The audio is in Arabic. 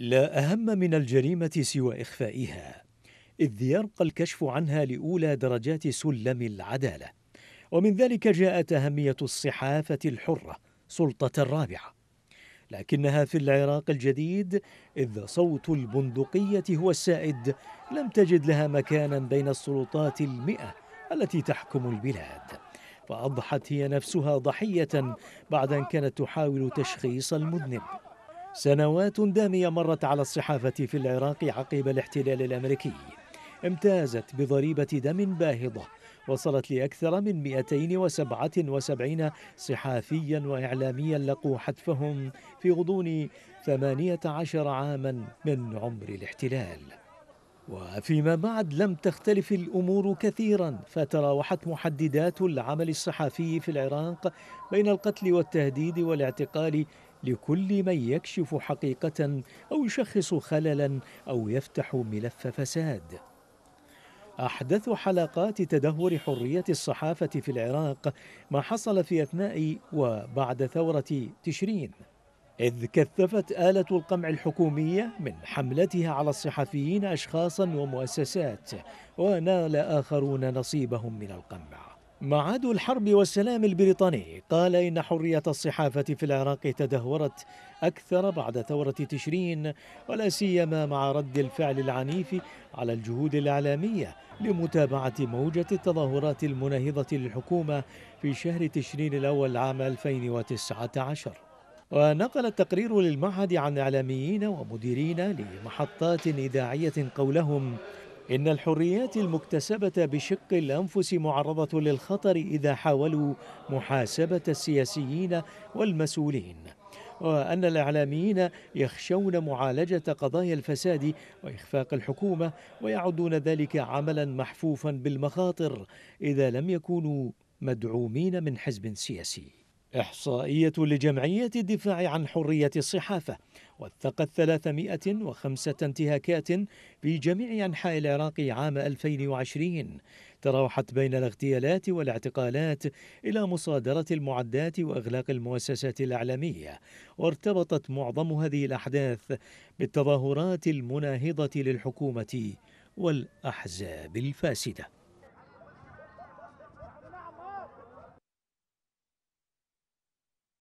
لا أهم من الجريمة سوى إخفائها إذ يرقى الكشف عنها لأولى درجات سلم العدالة. ومن ذلك جاءت أهمية الصحافة الحرة سلطة الرابعة. لكنها في العراق الجديد إذ صوت البندقية هو السائد لم تجد لها مكانا بين السلطات المئة التي تحكم البلاد. فأضحت هي نفسها ضحية بعد أن كانت تحاول تشخيص المذنب. سنوات دامية مرت على الصحافة في العراق عقب الاحتلال الأمريكي. امتازت بضريبة دم باهظة. وصلت لأكثر من 277 صحافيا وإعلاميا لقوا حتفهم في غضون 18 عاما من عمر الاحتلال. وفيما بعد لم تختلف الأمور كثيرا فتراوحت محددات العمل الصحفي في العراق بين القتل والتهديد والاعتقال لكل من يكشف حقيقة أو يشخص خللا أو يفتح ملف فساد. أحدث حلقات تدهور حرية الصحافة في العراق ما حصل في أثناء وبعد ثورة تشرين إذ كثفت آلة القمع الحكومية من حملتها على الصحفيين أشخاصا ومؤسسات ونال آخرون نصيبهم من القمع. معاد الحرب والسلام البريطاني. قال إن حرية الصحافة في العراق تدهورت أكثر بعد ثورة تشرين ولا سيما مع رد الفعل العنيف على الجهود الإعلامية لمتابعة موجة التظاهرات المناهضة للحكومة في شهر تشرين الأول عام 2019 ونقل التقرير للمعهد عن إعلاميين ومديرين لمحطات إذاعية قولهم إن الحريات المكتسبة بشق الأنفس معرضة للخطر إذا حاولوا محاسبة السياسيين والمسؤولين وأن الإعلاميين يخشون معالجة قضايا الفساد وإخفاق الحكومة ويعدون ذلك عملا محفوفا بالمخاطر إذا لم يكونوا مدعومين من حزب سياسي. إحصائية لجمعية الدفاع عن حرية الصحافة وثقت 305 انتهاكات في جميع أنحاء العراق عام 2020 تراوحت بين الاغتيالات والاعتقالات إلى مصادرة المعدات وإغلاق المؤسسات الإعلامية وارتبطت معظم هذه الأحداث بالتظاهرات المناهضة للحكومة والأحزاب الفاسدة.